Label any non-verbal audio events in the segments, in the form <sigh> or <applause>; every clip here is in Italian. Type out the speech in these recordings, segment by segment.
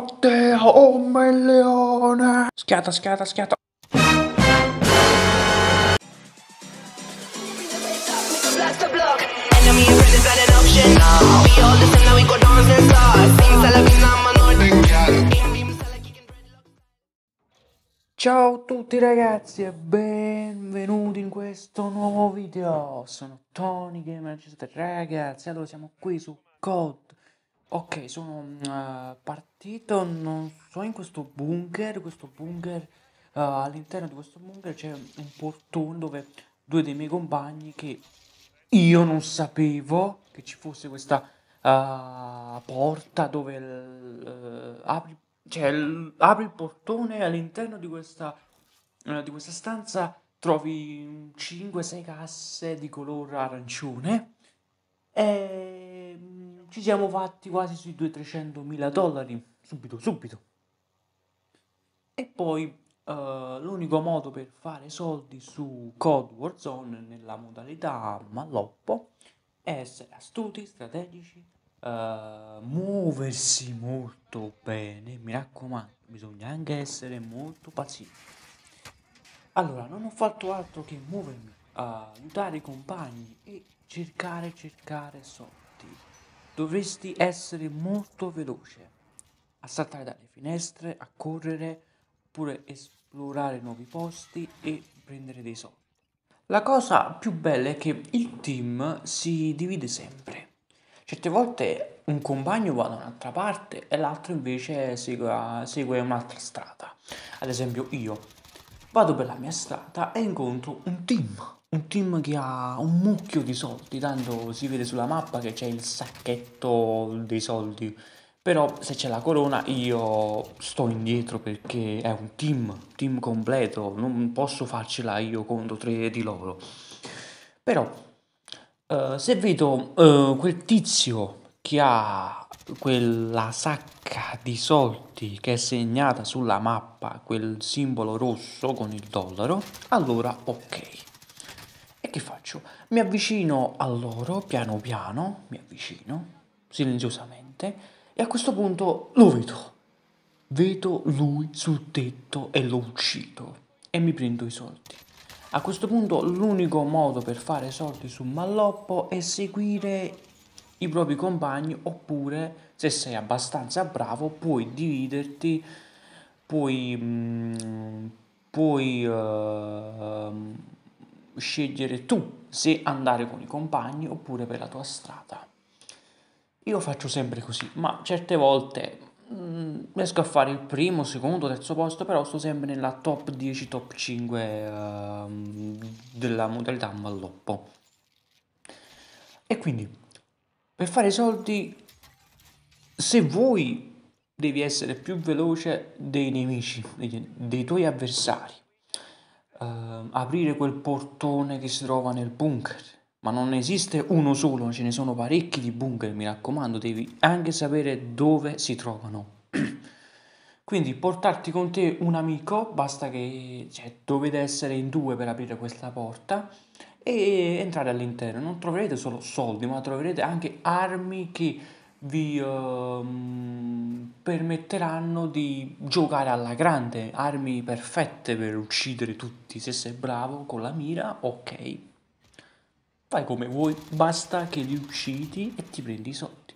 Oddio, un milione! Schiata, schiata, schiata. Ciao a tutti ragazzi e benvenuti in questo nuovo video. Sono Tony Gamer ragazzi. Allora siamo qui su COD. Ok, sono eh, partito, non so, in questo bunker, questo bunker, eh, all'interno di questo bunker c'è un portone dove due dei miei compagni che io non sapevo che ci fosse questa eh, porta dove il- apri, cioè, il- apri il portone e all'interno di questa, di questa stanza trovi 5-6 casse di colore arancione. E ci siamo fatti quasi sui 200-300 mila dollari subito, subito. E poi eh, l'unico modo per fare soldi su Code Warzone nella modalità malloppo è essere astuti, strategici, eh, muoversi molto bene, mi raccomando, bisogna anche essere molto pazienti. Allora, non ho fatto altro che muovermi, aiutare i compagni e cercare, cercare soldi. Dovresti essere molto veloce, a saltare dalle finestre, a correre, oppure esplorare nuovi posti e prendere dei soldi. La cosa più bella è che il team si divide sempre. Certe volte un compagno va da un'altra parte e l'altro invece segue, segue un'altra strada. Ad esempio io vado per la mia strada e incontro un team. Un team che ha un mucchio di soldi, tanto si vede sulla mappa che c'è il sacchetto dei soldi. Però se c'è la corona io sto indietro perché è un team, team completo, non posso farcela io contro tre di loro. Però eh, se vedo eh, quel tizio che ha quella sacca di soldi che è segnata sulla mappa, quel simbolo rosso con il dollaro, allora ok. Che faccio? Mi avvicino a loro piano piano, mi avvicino silenziosamente e a questo punto lo vedo. Vedo lui sul tetto e lo uccido e mi prendo i soldi. A questo punto l'unico modo per fare soldi su Malloppo è seguire i propri compagni oppure se sei abbastanza bravo puoi dividerti, puoi, mm, puoi ehm, scegliere tu se andare con i compagni oppure per la tua strada. Io faccio sempre così, ma certe volte mm, riesco a fare il primo, secondo, terzo posto, però sto sempre nella top 10, top 5 ehm, della modalità malloppo. E quindi, per fare i soldi, se vuoi, devi essere più veloce dei nemici, dei, dei tuoi avversari. Ehm, aprire quel portone che si trova nel bunker. Ma non esiste uno solo, ce ne sono parecchi di bunker, mi raccomando, devi anche sapere dove si trovano. <clears throat> Quindi portarti con te un amico, basta che cioè, dovete essere in due per aprire questa porta e entrare all'interno. Non troverete solo soldi, ma troverete anche armi che vi ehm, permetteranno di giocare alla grande, armi perfette per uccidere tutti. Se sei bravo con la mira, ok. Fai come vuoi, basta che li uccidi e ti prendi i soldi.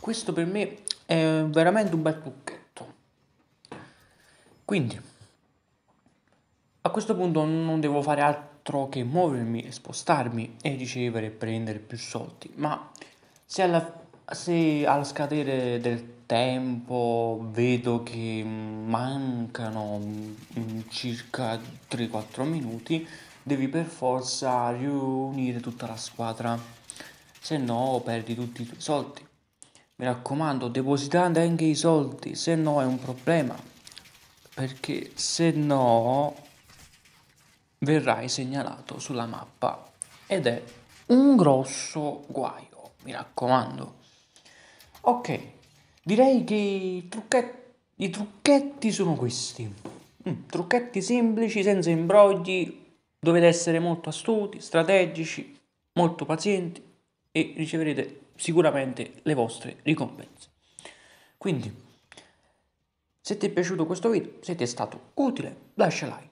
Questo per me è veramente un bel trucchetto. Quindi, a questo punto non devo fare altro che muovermi e spostarmi e ricevere e prendere più soldi. Ma se, alla- se al scadere del tempo vedo che mancano mm, circa 3-4 minuti, devi per forza riunire tutta la squadra, se no perdi tutti i tuoi soldi. Mi raccomando, depositate anche i soldi, se no è un problema, perché se no verrai segnalato sulla mappa ed è un grosso guaio, mi raccomando. Ok, direi che i, trucche- i trucchetti sono questi. Mm, trucchetti semplici, senza imbrogli, dovete essere molto astuti, strategici, molto pazienti e riceverete sicuramente le vostre ricompense. Quindi, Se ti è piaciuto questo video, se ti è stato utile, lascia like.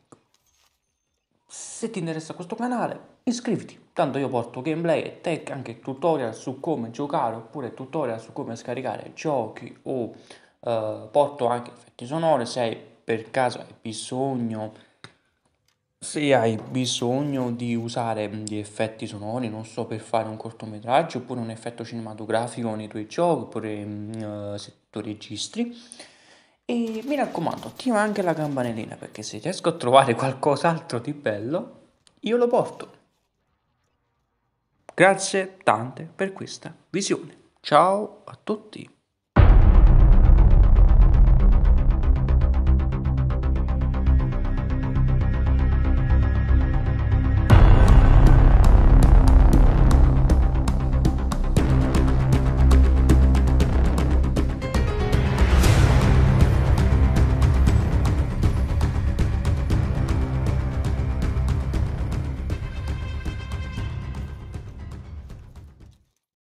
Se ti interessa questo canale, iscriviti, tanto io porto gameplay e tech, anche tutorial su come giocare oppure tutorial su come scaricare giochi o uh, porto anche effetti sonori se hai per caso hai bisogno se hai bisogno di usare gli effetti sonori, non so, per fare un cortometraggio oppure un effetto cinematografico nei tuoi giochi oppure uh, se tu registri. E mi raccomando, attiva anche la campanellina perché se riesco a trovare qualcos'altro di bello, io lo porto. Grazie tante per questa visione. Ciao a tutti.